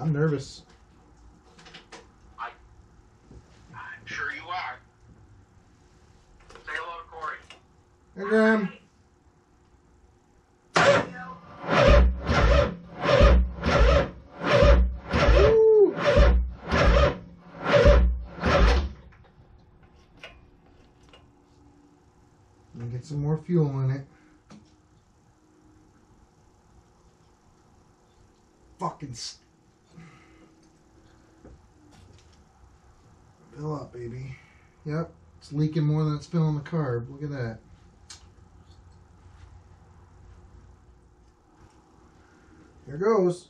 I'm nervous. I, I'm sure you are. Say hello to Corey. Hey, Graham. Let get some more fuel in it. Fucking. Fill up, baby. Yep, it's leaking more than it's filling the carb. Look at that. Here goes.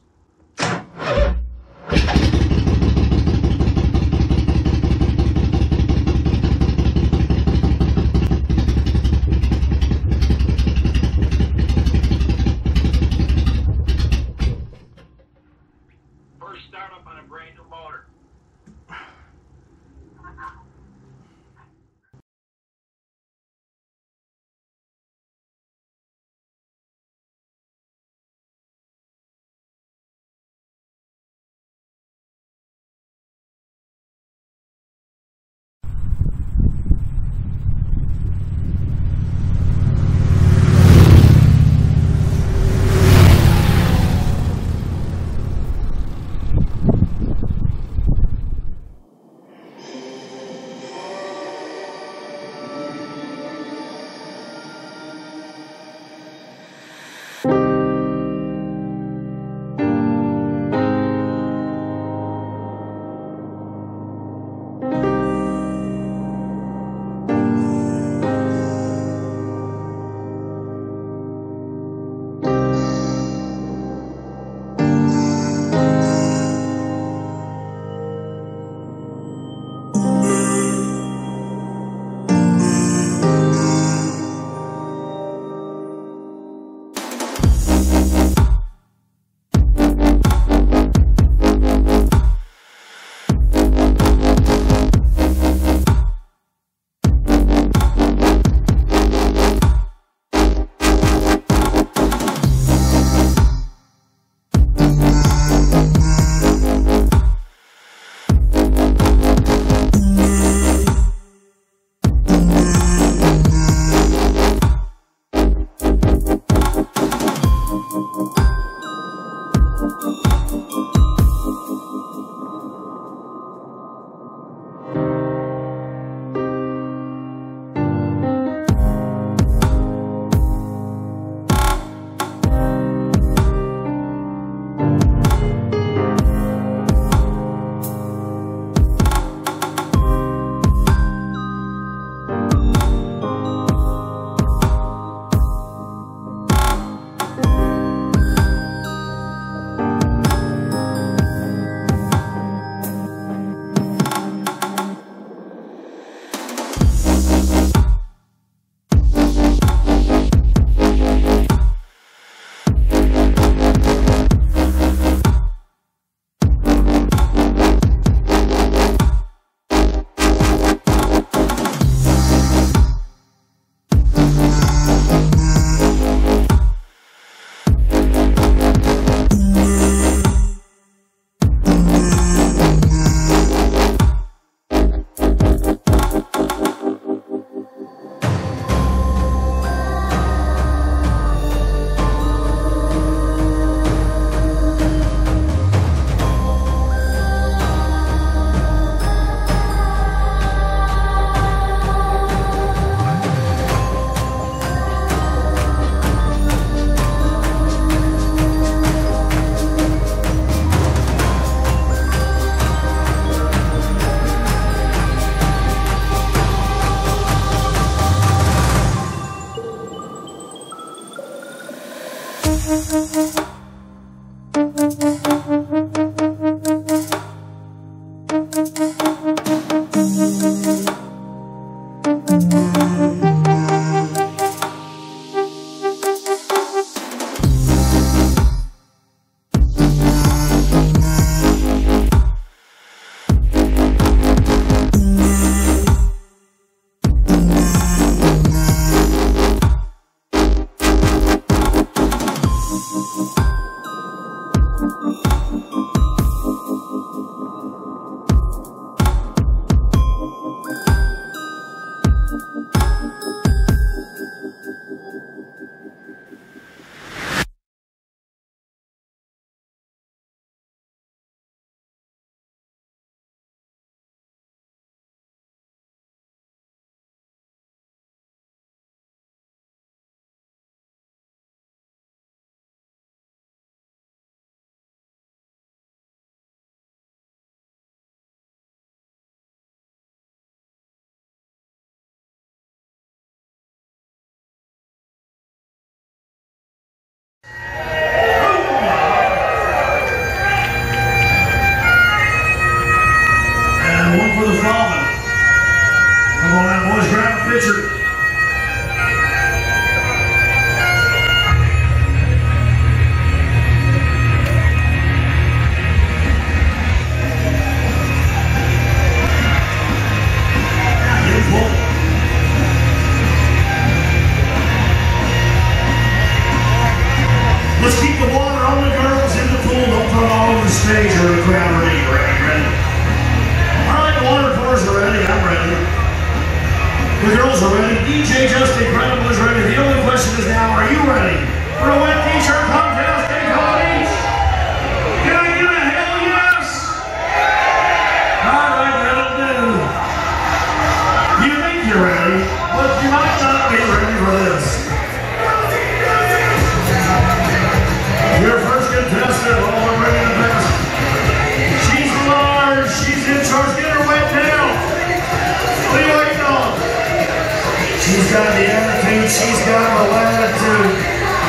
Got the attitude. She's got the latitude.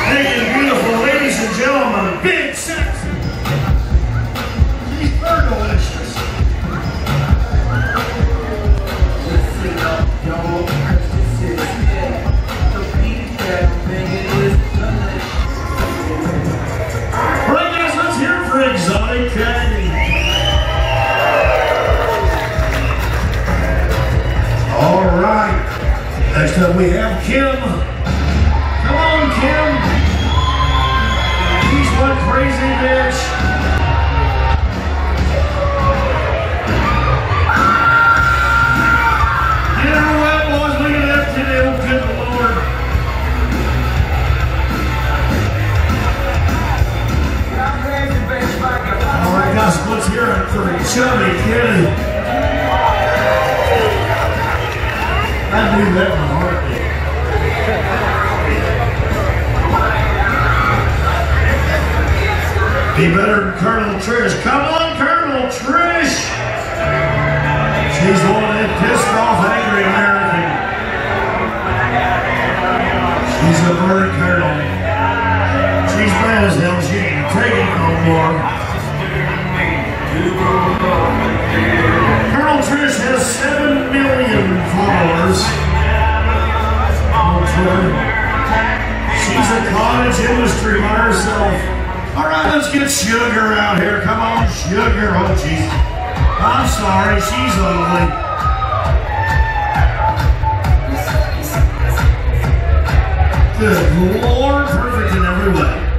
Big and beautiful, ladies and gentlemen. Big sex. She's very delicious. All Kim. Come on, Kim. He's one crazy bitch. Let's hear it for Chubby Kitty. I knew that in Be better Colonel Trish. Come on, Colonel Trish! She's the one that pissed off angry American. She's a bird colonel. She's mad as hell. She ain't taking no more. Colonel Trish has 7 million followers on Twitter. She's a cottage industry by herself. All right, let's get Sugar out here. Come on, Sugar. Oh, jeez. I'm sorry. She's ugly. Good Lord, perfect in every way.